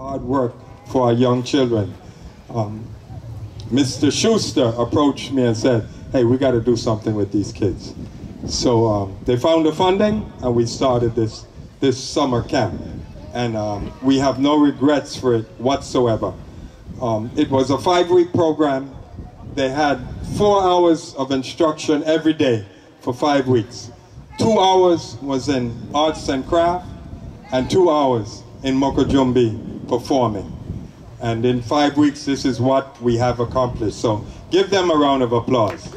hard work for our young children. Um, Mr. Schuster approached me and said, hey, we got to do something with these kids. So um, they found the funding and we started this, this summer camp. And um, we have no regrets for it whatsoever. Um, it was a five-week program. They had four hours of instruction every day for five weeks. Two hours was in arts and craft, and two hours in Mokajumbi performing. And in five weeks, this is what we have accomplished. So give them a round of applause.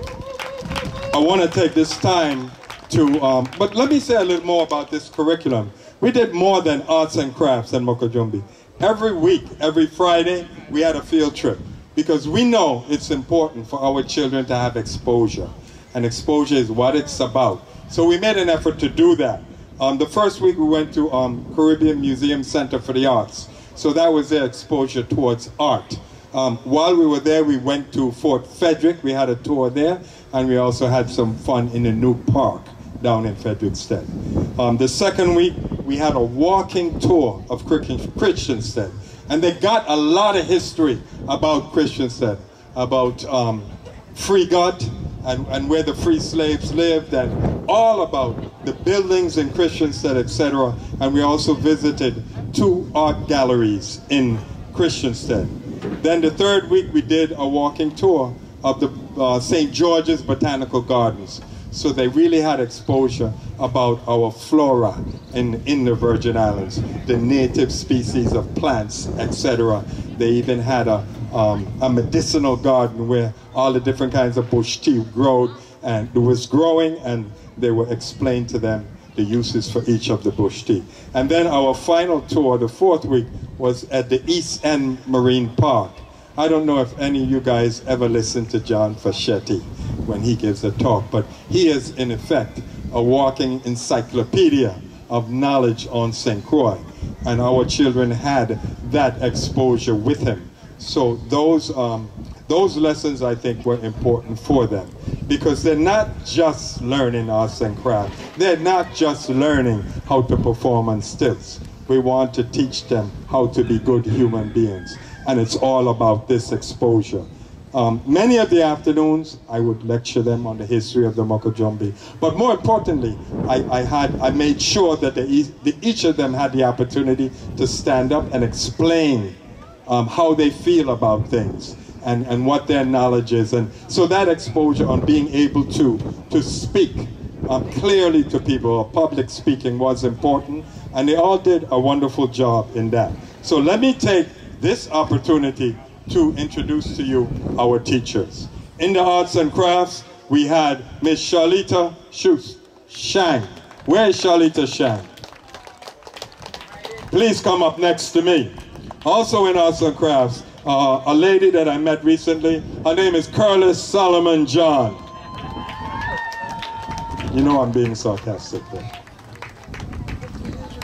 I want to take this time to, um, but let me say a little more about this curriculum. We did more than arts and crafts in Mokajumbi. Every week, every Friday, we had a field trip because we know it's important for our children to have exposure. And exposure is what it's about. So we made an effort to do that. Um, the first week we went to um, Caribbean Museum Center for the Arts. So that was their exposure towards art. Um, while we were there, we went to Fort Frederik. We had a tour there, and we also had some fun in the new park down in Frederiksted. Um, the second week, we had a walking tour of Christiansted, and they got a lot of history about Christiansted, about um, Free Gut, and, and where the free slaves lived, and all about the buildings in Christiansted, etc. And we also visited two art galleries in Christiansted. Then the third week we did a walking tour of the uh, St. George's Botanical Gardens. So they really had exposure about our flora in, in the Virgin Islands, the native species of plants, etc. They even had a, um, a medicinal garden where all the different kinds of bush tea growed and it was growing and they were explained to them the uses for each of the bush tea. And then our final tour, the fourth week, was at the East End Marine Park. I don't know if any of you guys ever listened to John Facchetti when he gives a talk, but he is in effect a walking encyclopedia of knowledge on St. Croix. And our children had that exposure with him. So those, um, those lessons, I think, were important for them because they're not just learning arts and crafts. They're not just learning how to perform on stilts. We want to teach them how to be good human beings. And it's all about this exposure. Um, many of the afternoons, I would lecture them on the history of the Mokajumbi. But more importantly, I, I, had, I made sure that the, each of them had the opportunity to stand up and explain um, how they feel about things and, and what their knowledge is. And so that exposure on being able to, to speak um, clearly to people, public speaking was important. And they all did a wonderful job in that. So let me take this opportunity to introduce to you our teachers. In the arts and crafts, we had Miss Charlita Schust, Shang. Where is Charlita Shang? Please come up next to me. Also in arts and crafts, uh, a lady that I met recently, her name is Curlis Solomon John. You know I'm being sarcastic there.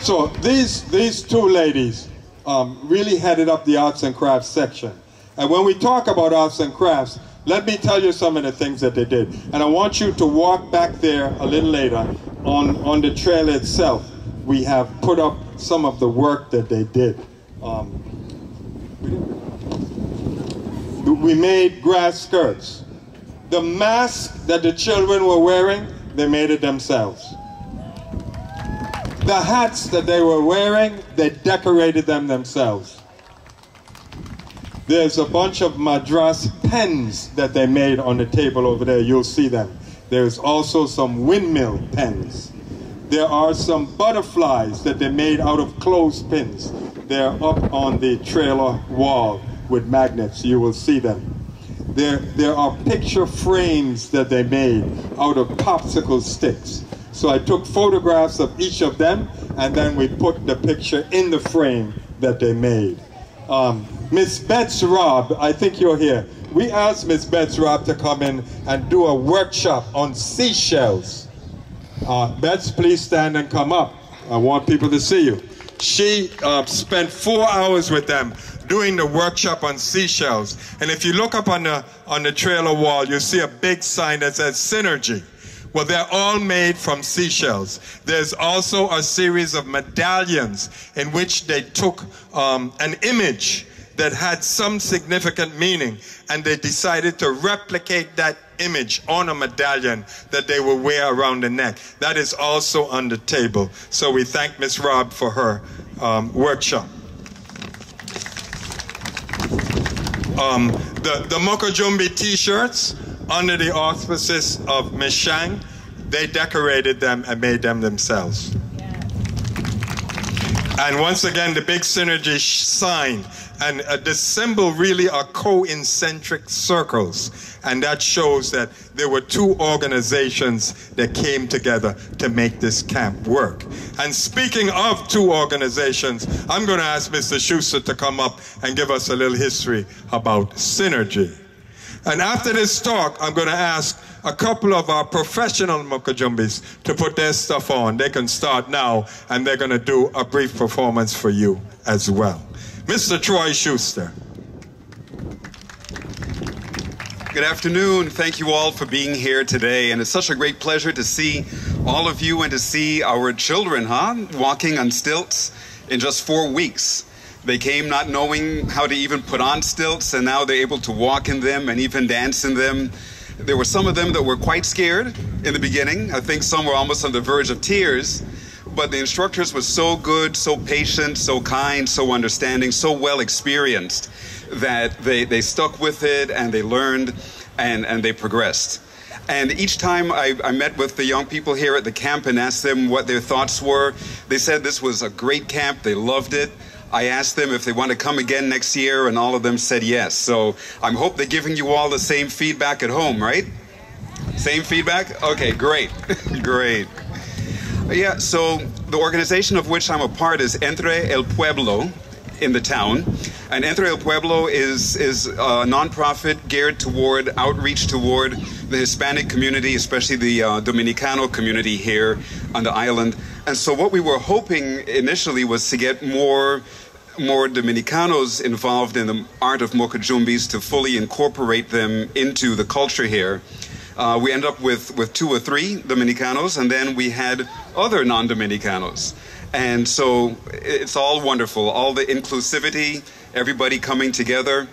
So these, these two ladies um, really headed up the arts and crafts section. And when we talk about arts and crafts, let me tell you some of the things that they did. And I want you to walk back there a little later on, on the trail itself. We have put up some of the work that they did. Um, we made grass skirts. The mask that the children were wearing, they made it themselves. The hats that they were wearing, they decorated them themselves. There's a bunch of Madras pens that they made on the table over there. You'll see them. There's also some windmill pens. There are some butterflies that they made out of clothespins. They're up on the trailer wall with magnets. You will see them. There, there are picture frames that they made out of popsicle sticks. So I took photographs of each of them and then we put the picture in the frame that they made. Um, Miss Betts Robb, I think you're here. We asked Miss Betts Robb to come in and do a workshop on seashells. Uh, Betts, please stand and come up. I want people to see you. She uh, spent four hours with them doing the workshop on seashells. And if you look up on the, on the trailer wall, you'll see a big sign that says Synergy. Well, they're all made from seashells. There's also a series of medallions in which they took um, an image that had some significant meaning and they decided to replicate that image on a medallion that they will wear around the neck. That is also on the table. So we thank Miss Robb for her um, workshop. Um, the, the Mokajumbi t-shirts under the auspices of Miss Shang, they decorated them and made them themselves. And once again, the big synergy sign and uh, the symbol really are concentric circles. And that shows that there were two organizations that came together to make this camp work. And speaking of two organizations, I'm going to ask Mr. Schuster to come up and give us a little history about synergy. And after this talk, I'm going to ask a couple of our professional Mokajumbis to put their stuff on. They can start now, and they're going to do a brief performance for you as well. Mr. Troy Schuster. Good afternoon. Thank you all for being here today. And it's such a great pleasure to see all of you and to see our children, huh? Walking on stilts in just four weeks. They came not knowing how to even put on stilts, and now they're able to walk in them and even dance in them. There were some of them that were quite scared in the beginning. I think some were almost on the verge of tears but the instructors were so good, so patient, so kind, so understanding, so well experienced that they, they stuck with it and they learned and, and they progressed. And each time I, I, met with the young people here at the camp and asked them what their thoughts were, they said this was a great camp, they loved it. I asked them if they want to come again next year, and all of them said yes. So I'm hope they're giving you all the same feedback at home, right? Same feedback? Okay, great. great. Yeah, so the organization of which I'm a part is Entre el Pueblo in the town. And Entre el Pueblo is, is a nonprofit geared toward outreach toward the Hispanic community, especially the uh, Dominicano community here on the island. And so what we were hoping initially was to get more more Dominicanos involved in the art of mocajumbis to fully incorporate them into the culture here. Uh, we end up with, with two or three Dominicanos, and then we had other non Dominicanos. And so it's all wonderful, all the inclusivity, everybody coming together.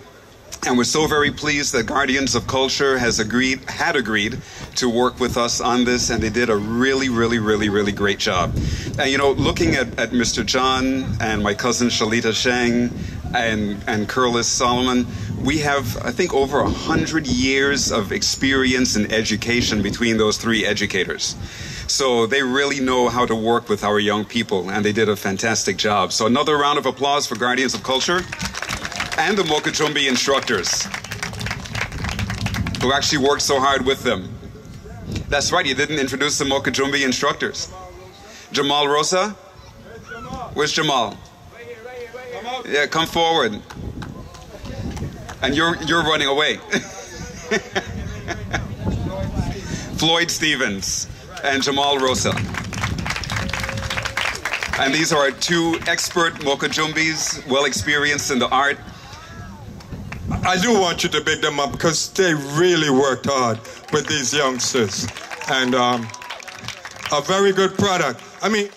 And we're so very pleased that Guardians of Culture has agreed, had agreed to work with us on this, and they did a really, really, really, really great job. And you know, looking at, at Mr. John and my cousin Shalita Shang and, and Curlis Solomon, we have, I think, over a hundred years of experience and education between those three educators. So they really know how to work with our young people, and they did a fantastic job. So another round of applause for Guardians of Culture and the Mokajumbi instructors who actually worked so hard with them. That's right, you didn't introduce the Mokajumbi instructors. Jamal Rosa? Where's Jamal? Yeah, come forward and you're you're running away. Floyd Stevens and Jamal Rosa. And these are two expert Mokajumbis, well experienced in the art. I do want you to big them up because they really worked hard with these youngsters. And um, a very good product. I mean,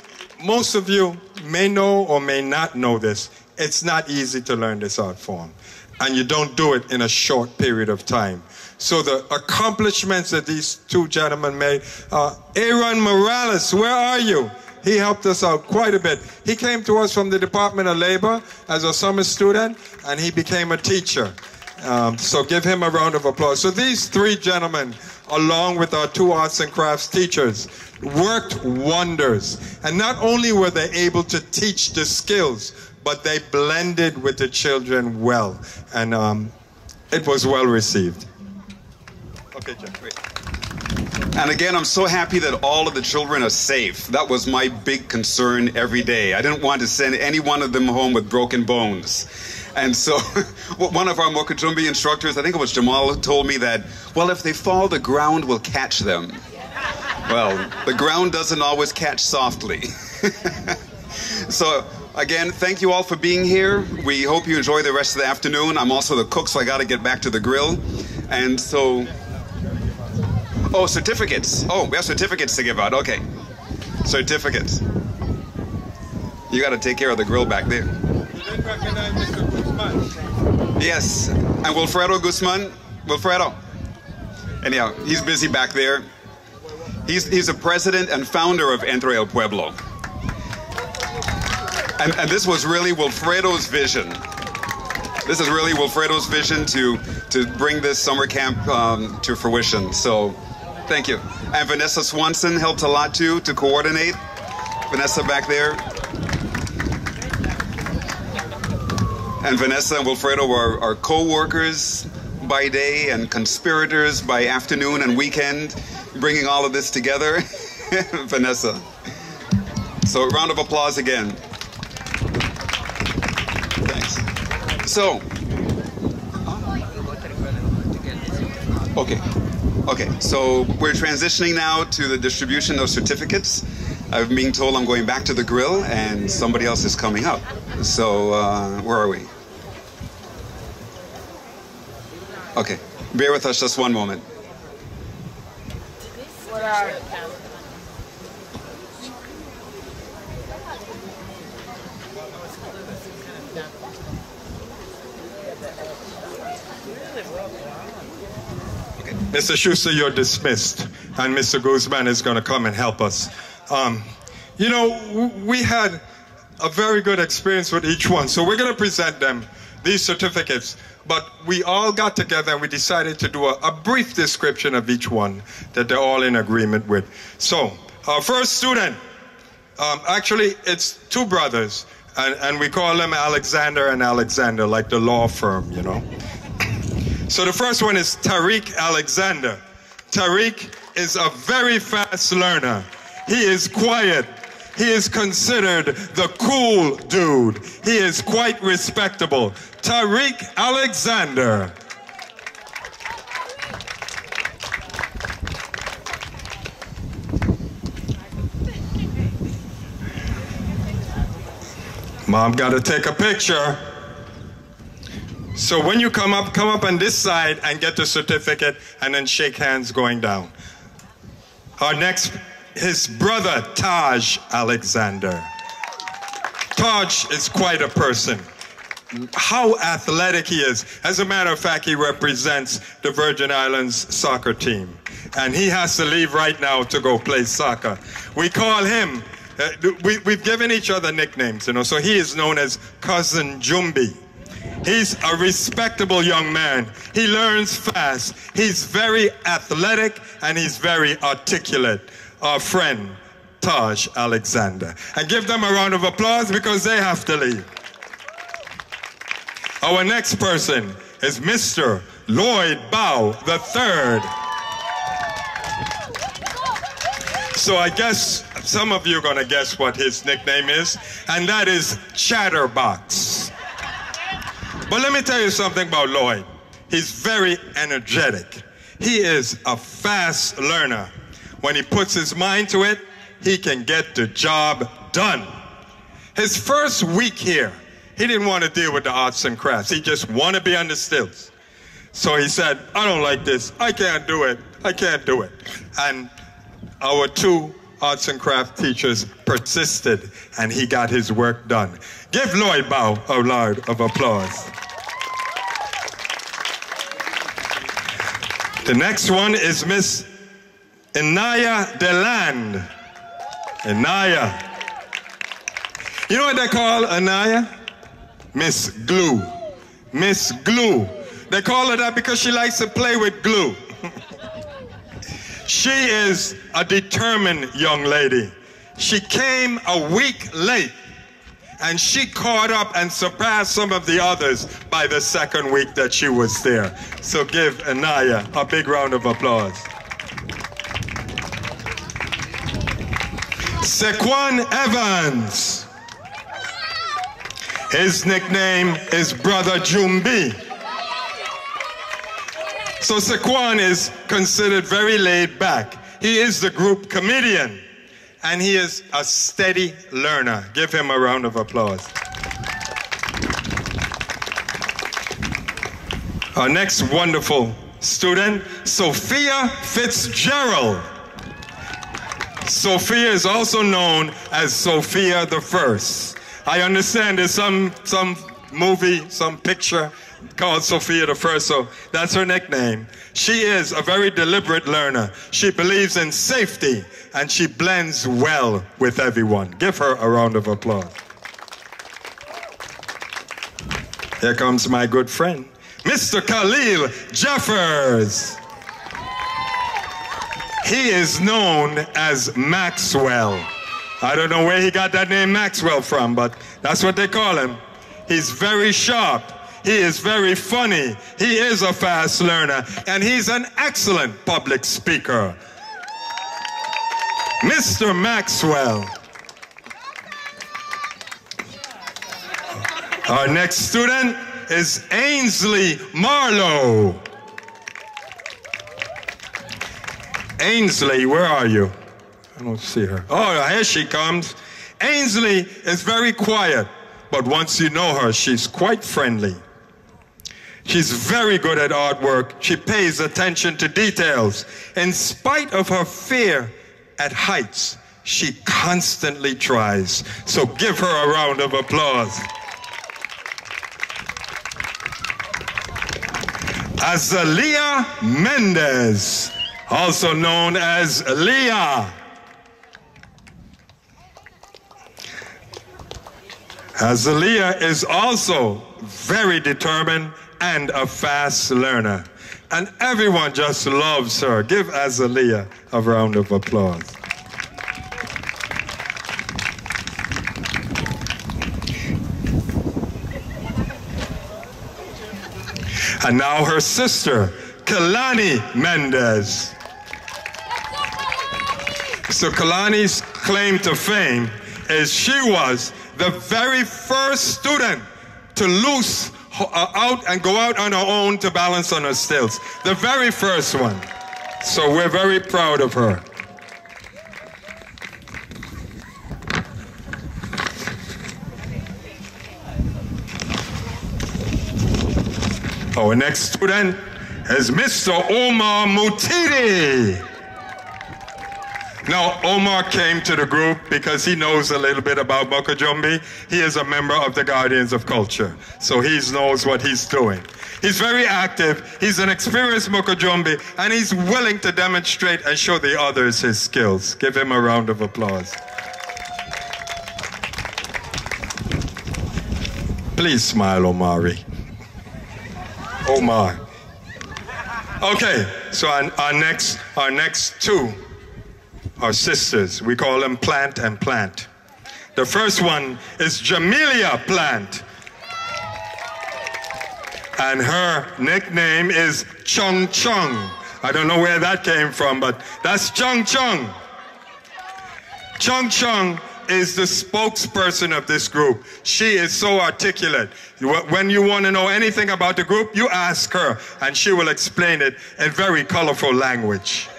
most of you may know or may not know this. It's not easy to learn this art form and you don't do it in a short period of time. So the accomplishments that these two gentlemen made, uh, Aaron Morales, where are you? He helped us out quite a bit. He came to us from the Department of Labor as a summer student, and he became a teacher. Um, so give him a round of applause. So these three gentlemen, along with our two arts and crafts teachers, worked wonders. And not only were they able to teach the skills, but they blended with the children well, and um, it was well received. Okay, Jeff, wait. And again, I'm so happy that all of the children are safe. That was my big concern every day. I didn't want to send any one of them home with broken bones. And so, one of our Mokajumbi instructors, I think it was Jamal, told me that, well, if they fall, the ground will catch them. Well, the ground doesn't always catch softly. so, Again, thank you all for being here. We hope you enjoy the rest of the afternoon. I'm also the cook, so I got to get back to the grill. And so, Oh, certificates. Oh, we have certificates to give out. Okay. Certificates. You got to take care of the grill back there. Yes. And Wilfredo Guzman. Wilfredo. Anyhow, he's busy back there. He's, he's a president and founder of Entre El Pueblo. And, and this was really Wilfredo's vision. This is really Wilfredo's vision to, to bring this summer camp um, to fruition. So thank you. And Vanessa Swanson helped a lot too to coordinate. Vanessa back there. And Vanessa and Wilfredo are, are co-workers by day and conspirators by afternoon and weekend, bringing all of this together. Vanessa. So round of applause again. So, okay. Okay, so we're transitioning now to the distribution of certificates. I'm being told I'm going back to the grill and somebody else is coming up. So, uh, where are we? Okay, bear with us just one moment. What are Mr. Schuster, you're dismissed, and Mr. Guzman is going to come and help us. Um, you know, we had a very good experience with each one, so we're going to present them these certificates. But we all got together and we decided to do a, a brief description of each one that they're all in agreement with. So, our first student, um, actually, it's two brothers, and, and we call them Alexander and Alexander, like the law firm, you know. So the first one is Tariq Alexander. Tariq is a very fast learner. He is quiet. He is considered the cool dude. He is quite respectable. Tariq Alexander. Mom got to take a picture. So when you come up, come up on this side and get the certificate and then shake hands going down. Our next, his brother, Taj Alexander. Taj is quite a person. How athletic he is. As a matter of fact, he represents the Virgin Islands soccer team. And he has to leave right now to go play soccer. We call him, uh, we, we've given each other nicknames, you know, so he is known as Cousin Jumbi. He's a respectable young man. He learns fast. He's very athletic and he's very articulate. Our friend, Taj Alexander. And give them a round of applause because they have to leave. Our next person is Mr. Lloyd Bow III. So I guess some of you are going to guess what his nickname is, and that is Chatterbox. But let me tell you something about Lloyd. He's very energetic. He is a fast learner. When he puts his mind to it, he can get the job done. His first week here, he didn't want to deal with the arts and crafts. He just wanted to be on the stills. So he said, I don't like this. I can't do it. I can't do it. And our two arts and craft teachers persisted and he got his work done. Give Lloyd Bow a round of applause. The next one is Miss Inaya Deland. Inaya. You know what they call Anaya? Miss Glue. Miss Glue. They call her that because she likes to play with glue. she is a determined young lady. She came a week late and she caught up and surpassed some of the others by the second week that she was there. So give Anaya a big round of applause. Sequan Evans. His nickname is Brother Jumbi. So Sequan is considered very laid back. He is the group comedian and he is a steady learner. Give him a round of applause. Our next wonderful student, Sophia Fitzgerald. Sophia is also known as Sophia the First. I understand there's some, some movie, some picture called Sophia the First, so that's her nickname. She is a very deliberate learner. She believes in safety and she blends well with everyone. Give her a round of applause. Here comes my good friend, Mr. Khalil Jeffers. He is known as Maxwell. I don't know where he got that name Maxwell from, but that's what they call him. He's very sharp. He is very funny. He is a fast learner, and he's an excellent public speaker. Mr. Maxwell. Our next student is Ainsley Marlowe. Ainsley, where are you? I don't see her. Oh, here she comes. Ainsley is very quiet, but once you know her, she's quite friendly. She's very good at artwork. She pays attention to details. In spite of her fear at heights, she constantly tries. So give her a round of applause. Azalea Mendez, also known as Leah. Azalea is also very determined and a fast learner. And everyone just loves her. Give Azalea a round of applause. And now her sister, Kalani Mendez. So Kalani's claim to fame is she was the very first student to loose Uh, out and go out on her own to balance on her stilts. The very first one. So we're very proud of her. Our next student is Mr. Omar Mutiti. Now, Omar came to the group because he knows a little bit about Mokajumbi. He is a member of the Guardians of Culture, so he knows what he's doing. He's very active, he's an experienced Mokajumbi, and he's willing to demonstrate and show the others his skills. Give him a round of applause. Please smile, Omari. Omar. Okay, so our, our next, our next two are sisters. We call them Plant and Plant. The first one is Jamelia Plant. And her nickname is Chung Chung. I don't know where that came from, but that's Chung Chung. Chung Chung is the spokesperson of this group. She is so articulate. When you want to know anything about the group, you ask her, and she will explain it in very colorful language.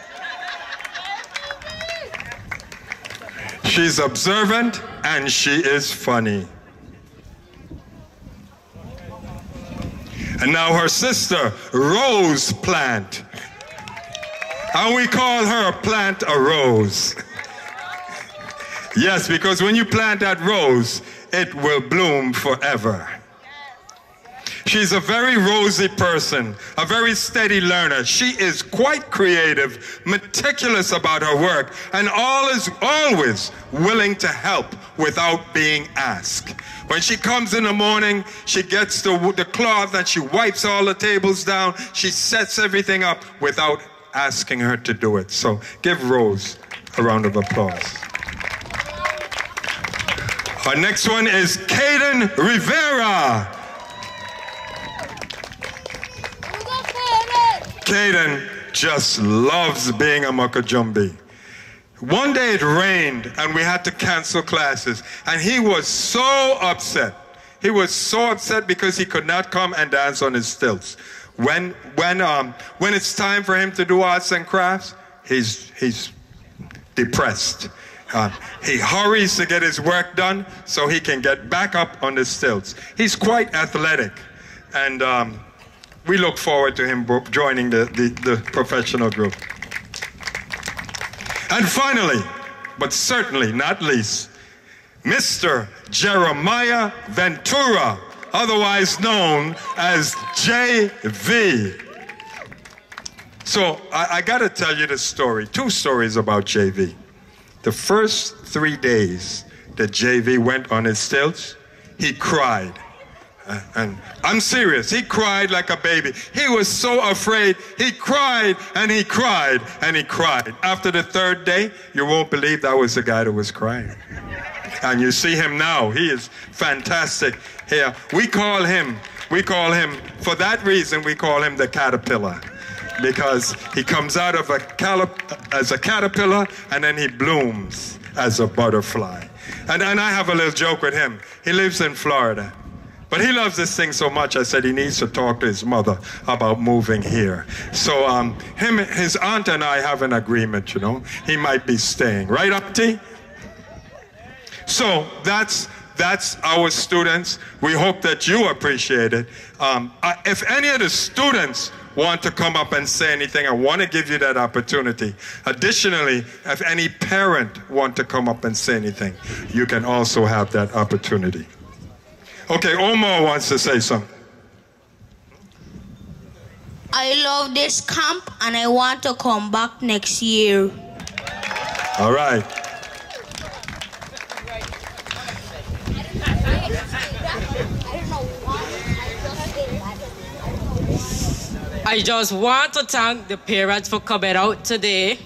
She's observant and she is funny. And now her sister, Rose Plant. And we call her Plant a Rose. Yes, because when you plant that rose, it will bloom forever. She's a very rosy person, a very steady learner. She is quite creative, meticulous about her work, and all is always willing to help without being asked. When she comes in the morning, she gets the, the cloth and she wipes all the tables down. She sets everything up without asking her to do it. So give Rose a round of applause. Our next one is Caden Rivera. Caden just loves being a Makajumbi. One day it rained and we had to cancel classes, and he was so upset. He was so upset because he could not come and dance on his stilts. When, when, um, when it's time for him to do arts and crafts, he's, he's depressed. Uh, he hurries to get his work done so he can get back up on the stilts. He's quite athletic. And um, we look forward to him joining the, the, the professional group. And finally, but certainly not least, Mr. Jeremiah Ventura, otherwise known as JV. So I, I got to tell you the story, two stories about JV. The first three days that JV went on his stilts, he cried. And I'm serious. He cried like a baby. He was so afraid. He cried and he cried and he cried. After the third day, you won't believe that was the guy that was crying. And you see him now. He is fantastic here. We call him, we call him, for that reason, we call him the caterpillar. Because he comes out of a as a caterpillar and then he blooms as a butterfly. And, and I have a little joke with him. He lives in Florida. But he loves this thing so much, I said he needs to talk to his mother about moving here. So um, him, his aunt and I have an agreement, you know. He might be staying. Right, Auntie? So that's that's our students. We hope that you appreciate it. Um, I, if any of the students want to come up and say anything, I want to give you that opportunity. Additionally, if any parent want to come up and say anything, you can also have that opportunity. Okay, Omar wants to say something. I love this camp and I want to come back next year. All right. I just want to thank the parents for coming out today.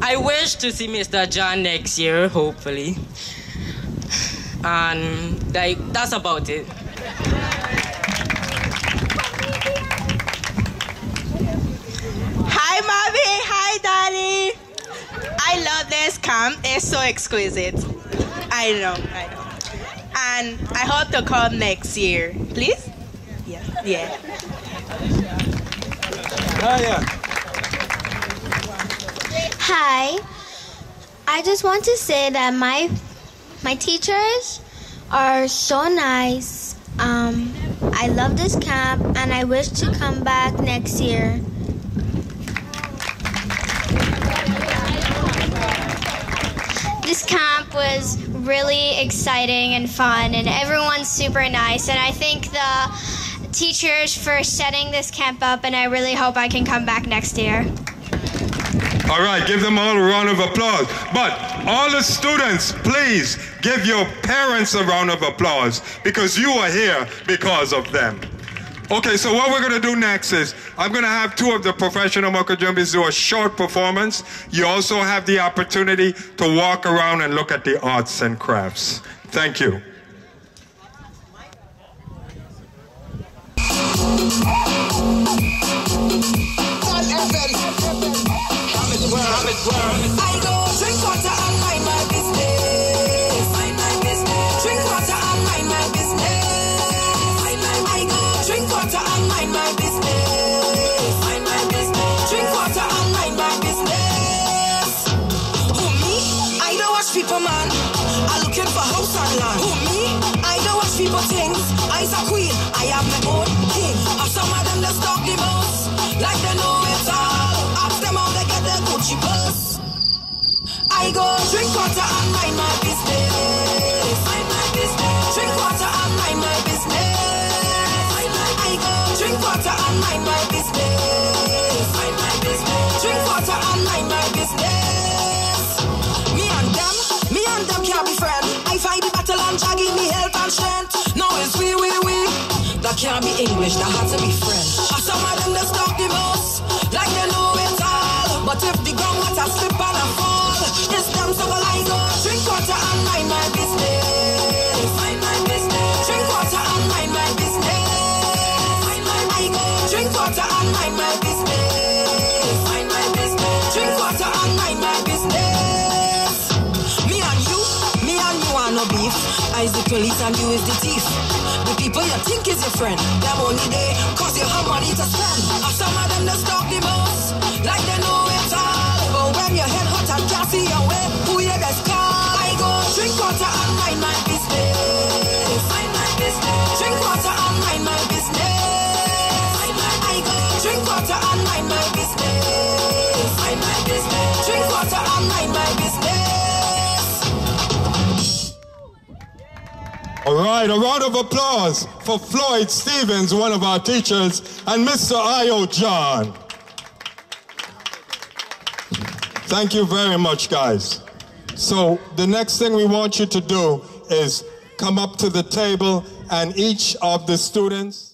I wish to see Mr. John next year, hopefully. And like that's about it. Hi, mommy. Hi, daddy. I love this camp. It's so exquisite. I know, I know. And I hope to come next year. Please? Yeah. Yeah. Hi. I just want to say that my my teachers are so nice. Um, I love this camp and I wish to come back next year. This camp was really exciting and fun, and everyone's super nice. And I thank the teachers for setting this camp up, and I really hope I can come back next year. All right, give them all a round of applause. But all the students, please give your parents a round of applause because you are here because of them. Okay, so what we're going to do next is I'm going to have two of the professional Mokojumbis do a short performance. You also have the opportunity to walk around and look at the arts and crafts. Thank you. I go drink water and mind my drink water and mind my business. Mind my business. Drink water and mind my business. I go drink water and mind my business. Mind my business. Drink water and mind my business. Me and them, me and them can't be friends. I fight the battle and Jah give me health and strength. Now it's we, we, we. That can't be English, that is the thief. The people you think is your friend, them only there cause you have money to spend. And some of them just talk the most, like they know it all. But when your head hot and can't see your way, who you best call? I go drink water and mind my All right, a round of applause for Floyd Stevens, one of our teachers, and Mr. Io John. Thank you very much, guys. So the next thing we want you to do is come up to the table and each of the students